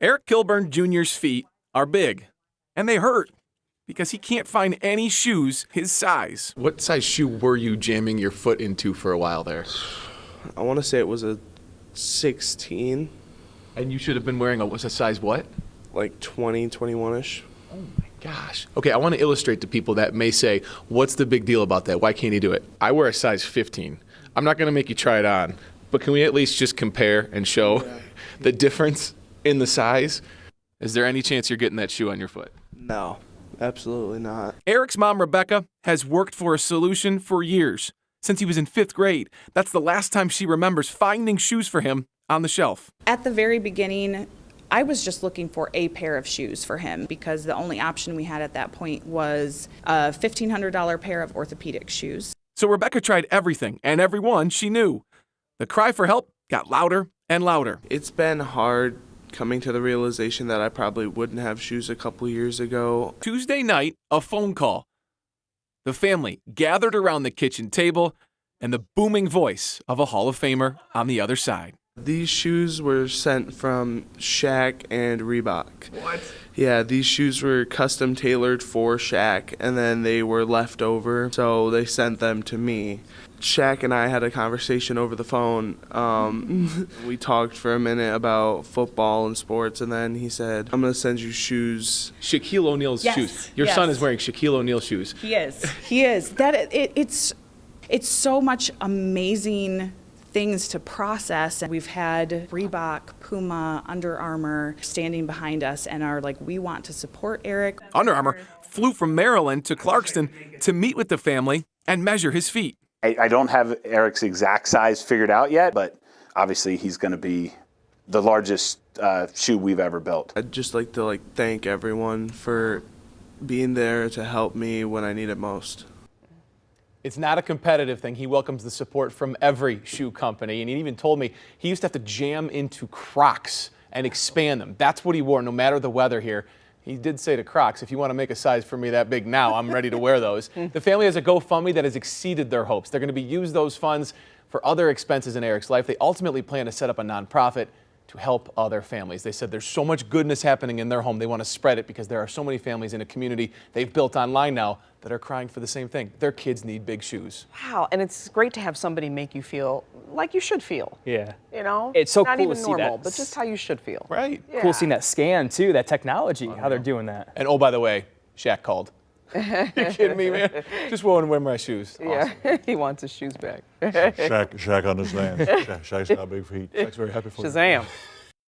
Eric Kilburn Jr.'s feet are big, and they hurt because he can't find any shoes his size. What size shoe were you jamming your foot into for a while there? I want to say it was a 16, And you should have been wearing a, was a size what? like 20, 21 ish. Oh my gosh. Okay, I want to illustrate to people that may say, what's the big deal about that? Why can't he do it? I wear a size 15. I'm not going to make you try it on, but can we at least just compare and show the difference in the size? Is there any chance you're getting that shoe on your foot? No, absolutely not. Eric's mom, Rebecca, has worked for a solution for years. Since he was in fifth grade, that's the last time she remembers finding shoes for him on the shelf. At the very beginning, I was just looking for a pair of shoes for him because the only option we had at that point was a $1,500 pair of orthopedic shoes. So Rebecca tried everything and everyone she knew. The cry for help got louder and louder. It's been hard coming to the realization that I probably wouldn't have shoes a couple years ago. Tuesday night, a phone call. The family gathered around the kitchen table and the booming voice of a Hall of Famer on the other side. These shoes were sent from Shaq and Reebok. What? Yeah, these shoes were custom tailored for Shaq, and then they were left over, so they sent them to me. Shaq and I had a conversation over the phone. Um, we talked for a minute about football and sports, and then he said, "I'm gonna send you shoes." Shaquille O'Neal's Yes, shoes. Your son is wearing Shaquille O'Neal shoes. He is. He is. That it, it's it's so much amazing things to process. And we've had Reebok, Puma, Under Armour standing behind us and are like, we want to support Eric. Under Armour flew from Maryland to Clarkston to meet with the family and measure his feet. I, I don't have Eric's exact size figured out yet, but obviously he's going to be the largest uh, shoe we've ever built. I'd just like to like thank everyone for being there to help me when I need it most. It's not a competitive thing. He welcomes the support from every shoe company. And he even told me he used to have to jam into Crocs and expand them. That's what he wore, no matter the weather here. He did say to Crocs, if you want to make a size for me that big now, I'm ready to wear those. the family has a GoFundMe that has exceeded their hopes. They're going to be use those funds for other expenses in Eric's life. They ultimately plan to set up a nonprofit to help other families. They said there's so much goodness happening in their home. They want to spread it because there are so many families in a community they've built online now that are crying for the same thing. Their kids need big shoes. Wow, and it's great to have somebody make you feel like you should feel. Yeah. You know, It's so not cool to even see normal, that. but just how you should feel. Right. Cool seeing that scan too, that technology, oh, how they're doing that. And oh, by the way, Shaq called. you kidding me, man? Just want to wear my shoes. Awesome. Yeah, he wants his shoes back. Shaq, Shaq understands. Shaq, Shaq's got big feet. Shaq's very happy for you. Shazam.